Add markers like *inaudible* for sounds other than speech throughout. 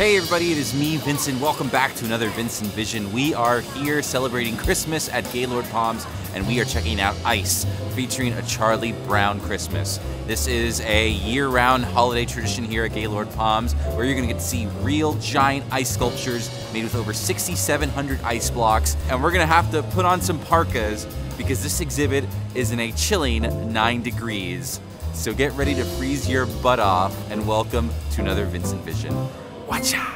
Hey everybody, it is me, Vincent. Welcome back to another Vincent Vision. We are here celebrating Christmas at Gaylord Palms, and we are checking out Ice, featuring a Charlie Brown Christmas. This is a year-round holiday tradition here at Gaylord Palms, where you're gonna get to see real giant ice sculptures made with over 6,700 ice blocks, and we're gonna have to put on some parkas because this exhibit is in a chilling nine degrees. So get ready to freeze your butt off, and welcome to another Vincent Vision. Watch out!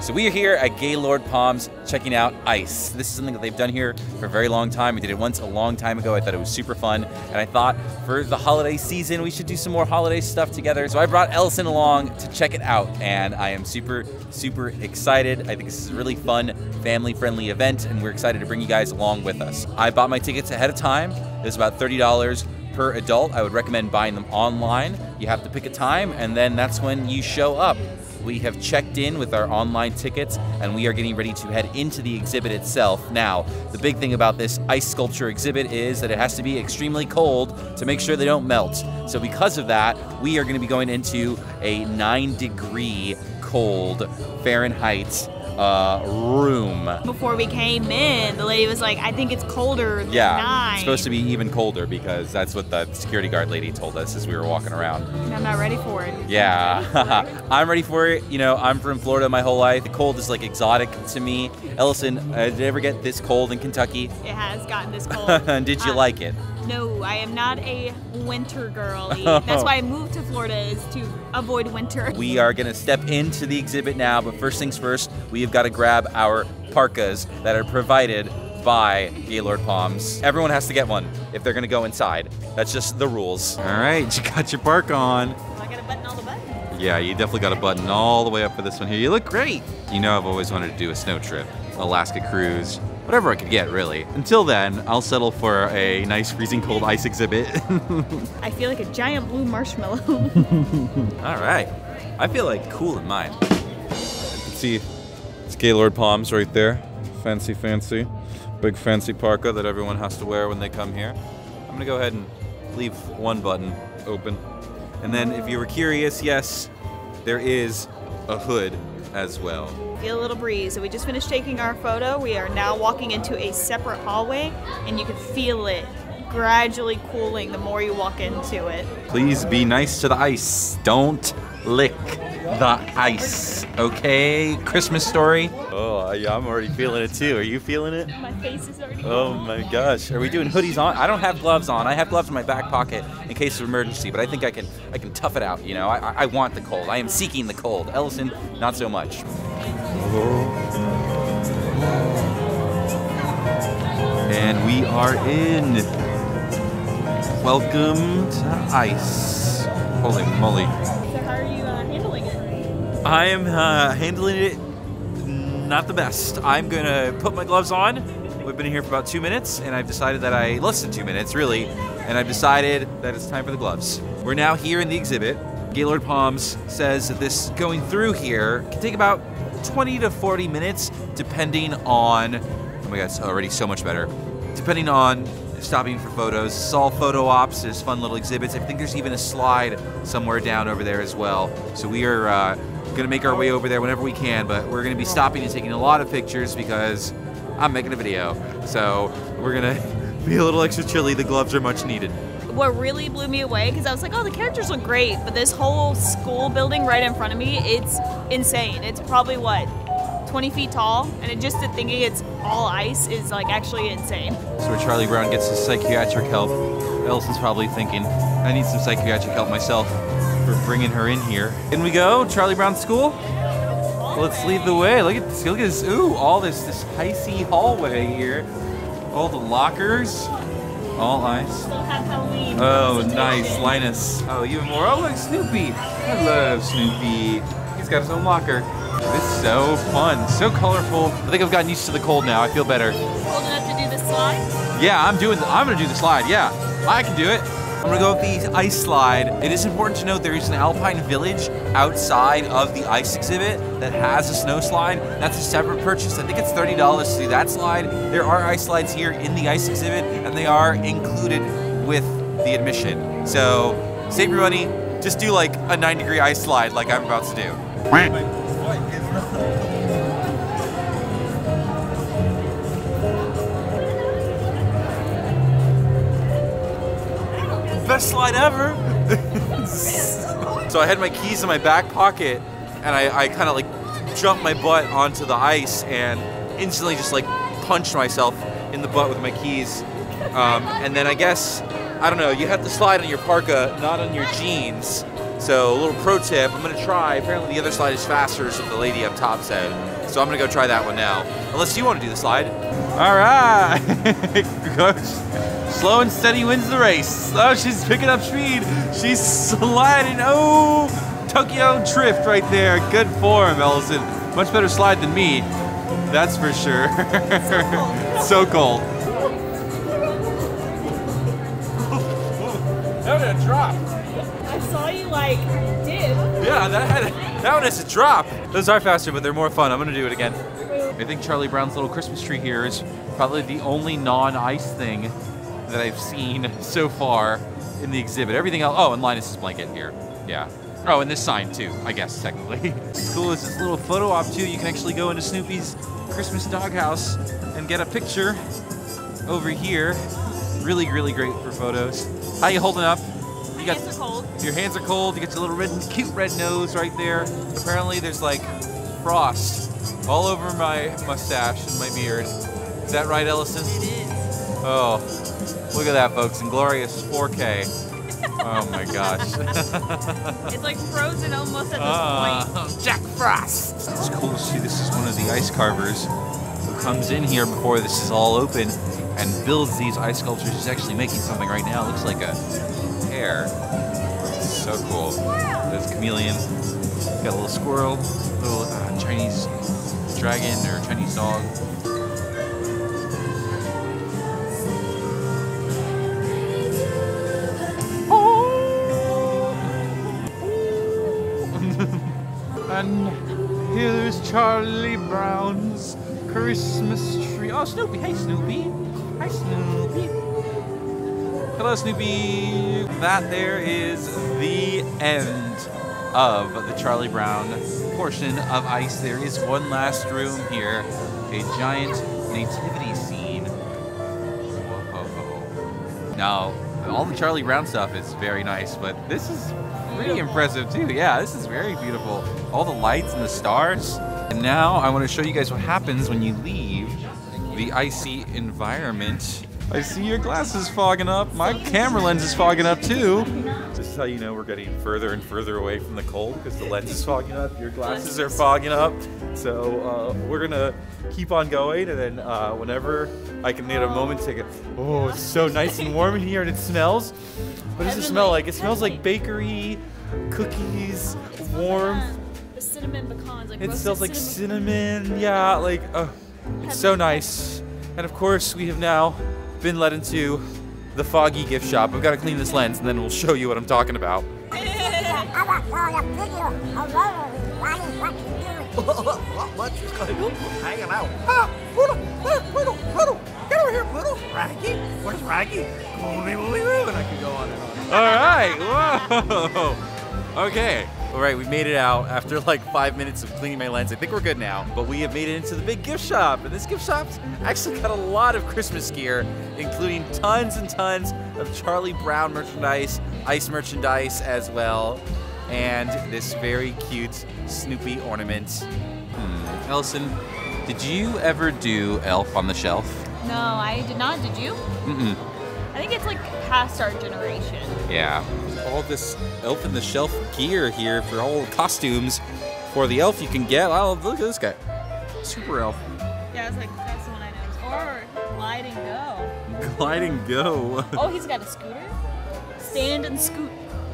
So we are here at Gaylord Palms checking out ice. This is something that they've done here for a very long time. We did it once a long time ago. I thought it was super fun. And I thought for the holiday season, we should do some more holiday stuff together. So I brought Ellison along to check it out. And I am super, super excited. I think this is a really fun, family friendly event. And we're excited to bring you guys along with us. I bought my tickets ahead of time. It was about $30 per adult. I would recommend buying them online. You have to pick a time, and then that's when you show up. We have checked in with our online tickets and we are getting ready to head into the exhibit itself. Now, the big thing about this ice sculpture exhibit is that it has to be extremely cold to make sure they don't melt. So, because of that, we are going to be going into a 9 degree cold Fahrenheit uh, room. Before we came in, the lady was like, I think it's colder than Yeah, nine. it's supposed to be even colder because that's what the security guard lady told us as we were walking around. And I'm not ready for it. Yeah, *laughs* I'm ready for it. You know, I'm from Florida my whole life. The cold is like exotic to me. Ellison, uh, did it ever get this cold in Kentucky? It has gotten this *laughs* cold. did you Uh, like it? No, I am not a winter girly. *laughs* That's why I moved to Florida is to avoid winter. We are going to step into the exhibit now, but first things first, we have got to grab our parkas that are provided by Gaylord Palms. Everyone has to get one if they're going to go inside. That's just the rules. All right, *laughs* you got your park on. I gotta button all the buttons. Yeah, you definitely got a button all the way up for this one here. You look great. You know I've always wanted to do a snow trip, Alaska cruise, whatever I could get really. Until then, I'll settle for a nice freezing cold ice exhibit. *laughs* I feel like a giant blue marshmallow. *laughs* all right. I feel like cool in mine. You can see it's Gaylord Palms right there. Fancy, fancy. Big fancy parka that everyone has to wear when they come here. I'm gonna go ahead and leave one button open. And then if you were curious, yes, there is a hood as well. feel a little breeze. So we just finished taking our photo. We are now walking into a separate hallway, and you can feel it gradually cooling the more you walk into it. Please be nice to the ice. Don't lick the ice. Okay? Christmas story? Oh, yeah, I'm already feeling it too. Are you feeling it? My face is already Oh my gosh. Are we doing hoodies on? I don't have gloves on. I have gloves in my back pocket in case of emergency, but I think I can I can tough it out, you know. I, I- I want the cold. I am seeking the cold. Ellison, not so much. And we are in. Welcome to ice. Holy moly. I am uh, handling it not the best. I'm gonna put my gloves on. We've been here for about two minutes, and I've decided that I less than two minutes, really, and I've decided that it's time for the gloves. We're now here in the exhibit. Gaylord Palms says that this going through here can take about 20 to 40 minutes, depending on. Oh my god, it's already so much better. Depending on stopping for photos. It's all photo ops. There's fun little exhibits. I think there's even a slide somewhere down over there as well. So we are uh, going to make our way over there whenever we can, but we're going to be stopping and taking a lot of pictures because I'm making a video. So we're going *laughs* to be a little extra chilly. The gloves are much needed. What really blew me away because I was like, oh, the characters look great, but this whole school building right in front of me, it's insane. It's probably what 20 feet tall, and it just thinking it's all ice is like actually insane. So where Charlie Brown gets his psychiatric help, Ellison's probably thinking, I need some psychiatric help myself for bringing her in here. In we go, Charlie Brown School. Let's lead the way. Look at this. Look at this. Ooh, all this this icy hallway here. All the lockers. All ice. Still have Halloween. Oh, nice, Linus. Oh, even more. Oh, look, Snoopy. I love Snoopy. He's got his own locker. This is so fun, so colorful. I think I've gotten used to the cold now. I feel better. Cold enough to do the slide? Yeah, I'm doing. I'm gonna do the slide. Yeah, I can do it. I'm gonna go with the ice slide. It is important to note there is an alpine village outside of the ice exhibit that has a snow slide. That's a separate purchase. I think it's thirty dollars to do that slide. There are ice slides here in the ice exhibit, and they are included with the admission. So save your money, just do like a 9 degree ice slide like I'm about to do. Best slide ever. so I had my keys in my back pocket and I, I kind of like jumped my butt onto the ice and instantly just like punched myself in the butt with my keys. Um, and then I guess, I don't know, you have to slide on your parka, not on your jeans. So a little pro tip, I'm gonna try. Apparently the other slide is faster, so the lady up top said. So I'm gonna go try that one now. Unless you wanna do the slide. All right, *laughs* Coach. Slow and steady wins the race. Oh, she's picking up speed. She's sliding. Oh, Tokyo drift right there. Good form, Ellison. Much better slide than me. That's for sure. *laughs* so cold. *laughs* That had a drop. I saw you like dip. Yeah, that had that one has a drop. Those are faster, but they're more fun. I'm gonna do it again. I think Charlie Brown's little Christmas tree here is probably the only non-ice thing that I've seen so far in the exhibit. Everything else, oh, and Linus's blanket here. Yeah. Oh, and this sign too, I guess, *laughs* technically. What's cool is this little photo op too. You can actually go into Snoopy's Christmas doghouse and get a picture over here. Really, really great for photos. How you holding up? You got hands are cold. your hands are cold. You get your little red, cute red nose right there. Apparently, there's like frost all over my mustache and my beard. Is that right, Ellison? It is. Oh, look at that, folks! In glorious 4K. Oh my gosh. *laughs* It's like frozen almost at this point. Ah, Jack Frost. It's cool to see this is one of the ice carvers who comes in here before this is all open and builds these ice sculptures. He's actually making something right now. It looks like a hare. So cool. There's chameleon. Got a little squirrel, little uh, Chinese dragon or Chinese dog. And here's Charlie Brown's Christmas tree. Oh, Snoopy. Hey, Snoopy. Hi, Snoopy. Hello, Snoopy. That there is the end of the Charlie Brown portion of ice. There is one last room here, a giant nativity scene. Whoa. Now, all the Charlie Brown stuff is very nice, but this is pretty impressive too. Yeah, this is very beautiful. All the lights and the stars. And now I want to show you guys what happens when you leave the icy environment. I see your glasses fogging up. My camera lens is fogging up too. Is how you know we're getting further and further away from the cold because the lens is fogging up, your glasses are fogging up. So uh, we're gonna keep on going, and then uh, whenever I can get a moment to get, oh, it's so nice and warm in here, and it smells. What does it smell like? It smells like bakery, cookies, warm. The cinnamon pecans, like It smells like cinnamon. cinnamon. Yeah, like uh, it's so nice. And of course, we have now been led into the foggy gift shop. I've got to clean this lens, and then we'll show you what I'm talking about. Ah! Ah. All right. Whoa. Okay. All right, we made it out after like five minutes of cleaning my lens. I think we're good now. But we have made it into the big gift shop. And this gift shop's actually got a lot of Christmas gear, including tons and tons of Charlie Brown merchandise, ice merchandise as well, and this very cute Snoopy ornament. Hmm. Ellison, did you ever do Elf on the Shelf? No, I did not. Did you? Mm-mm. I think it's like past our generation. Yeah. All this Elf in the Shelf gear here for all the costumes for the elf you can get. Oh, look at this guy. Super elf. Yeah, it's like that's the one I noticed. Or glide and go. Glide and go. *laughs* Oh, he's got a scooter. Stand and scoot.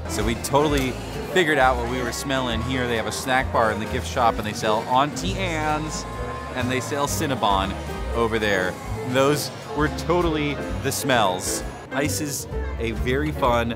So we totally figured out what we were smelling here. They have a snack bar in the gift shop and they sell Auntie Anne's and they sell Cinnabon over there. Those were totally the smells. Ice is a very fun,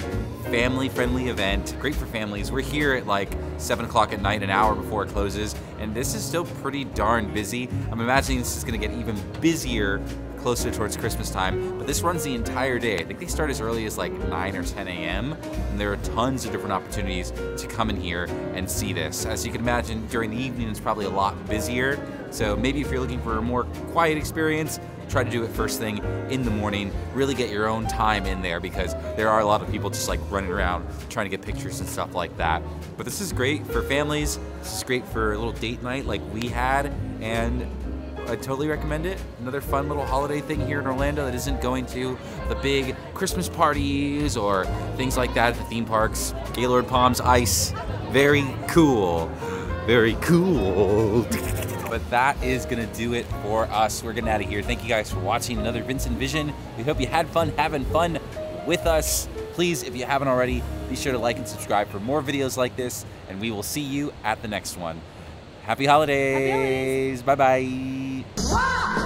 family friendly event. Great for families. We're here at like 7 o'clock at night, an hour before it closes, and this is still pretty darn busy. I'm imagining this is going to get even busier closer towards Christmas time. But this runs the entire day. I think they start as early as like 9 or 10 a.m. And there are tons of different opportunities to come in here and see this. As you can imagine, during the evening it's probably a lot busier. So maybe if you're looking for a more quiet experience, try to do it first thing in the morning. Really get your own time in there because there are a lot of people just like running around trying to get pictures and stuff like that. But this is great for families. This is great for a little date night like we had. And I totally recommend it. Another fun little holiday thing here in Orlando that isn't going to the big Christmas parties or things like that at the theme parks. Gaylord Palms Ice, very cool. Very cool. *laughs* but that is gonna do it for us. We're getting out of here. Thank you guys for watching another Vincent Vision. We hope you had fun having fun with us. Please, if you haven't already, be sure to like and subscribe for more videos like this, and we will see you at the next one. Happy holidays. Happy holidays. Bye bye.